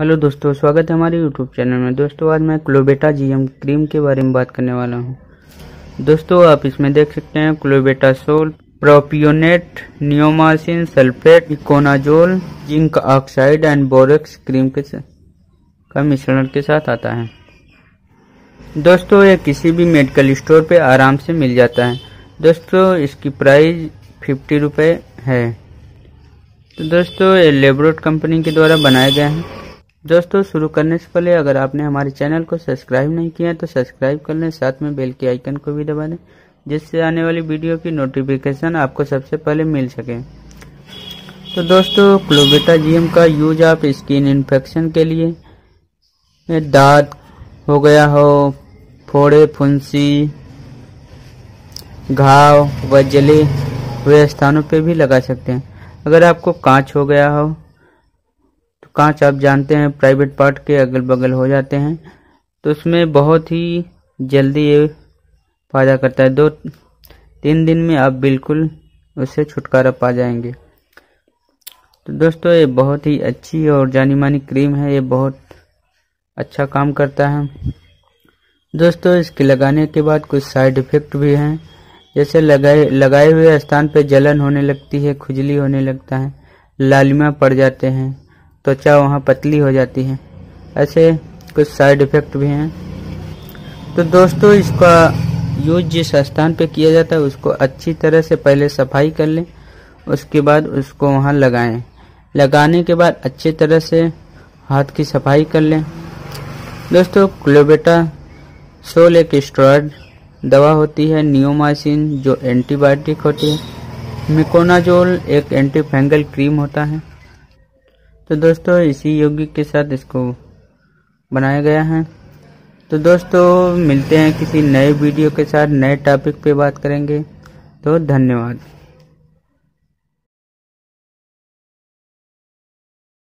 Hello दोस्तों, स्वागत है हमारे यूट्यूब चैनल में। दोस्तों, आज मैं क्लोबेटा जीएम क्रीम के बारे में बात करने वाला हूँ। दोस्तों, आप इसमें देख सकते हैं clobetasol, propionate, neomycin, sulphate, econazole, zinc oxide and borax cream के का मिश्रण के साथ आता है। दोस्तों ये किसी भी मेडिकल स्टोर पे आराम से मिल जाता है। दोस्तों, इसकी प्राइस फिफ्टी रुपये है। तो दोस्तों ये लेब्रोट कंपनी के द्वारा बनाया गया है। दोस्तों, शुरू करने से पहले अगर आपने हमारे चैनल को सब्सक्राइब नहीं किया तो सब्सक्राइब कर लें, साथ में बेल के आइकन को भी दबा दें, जिससे आने वाली वीडियो की नोटिफिकेशन आपको सबसे पहले मिल सके। तो दोस्तों क्लोबेटा जीएम का यूज़ आप स्किन इन्फेक्शन के लिए दांत हो गया हो, फोड़े, फुंसी, घाव व जले हुए स्थानों पे भी लगा सकते हैं। अगर आपको कांच हो गया हो कांच आप जानते हैं प्राइवेट पार्ट के अगल बगल हो जाते हैं। तो उसमें बहुत ही जल्दी ये फ़ायदा करता है। दो, तीन दिन में आप बिल्कुल उससे छुटकारा पा जाएँगे। तो दोस्तों, ये बहुत ही अच्छी और जानी मानी क्रीम है। ये बहुत अच्छा काम करता है। दोस्तों, इसके लगाने के बाद कुछ साइड इफ़ेक्ट भी हैं। जैसे लगाए लगाए हुए स्थान पर जलन होने लगती है, खुजली होने लगता है, लालिमा पड़ जाते हैं। त्वचा वहाँ पतली हो जाती है? ऐसे कुछ साइड इफ़ेक्ट भी हैं। तो दोस्तों, इसका यूज़ जिस स्थान पे किया जाता है, उसको अच्छी तरह से पहले सफ़ाई कर लें, उसके बाद उसको वहाँ लगाएँ। लगाने के बाद अच्छी तरह से हाथ की सफ़ाई कर लें। दोस्तों क्लोबेटा सोल एक स्ट्रॉयड दवा होती है नियोमाइसिन जो एंटीबायोटिक होती है। मिकोनाजोल एक एंटी फंगल क्रीम होता है। तो दोस्तों, इसी यौगिक के साथ इसको बनाया गया है। तो दोस्तों, मिलते हैं किसी नए वीडियो के साथ, नए टॉपिक पे बात करेंगे। तो धन्यवाद।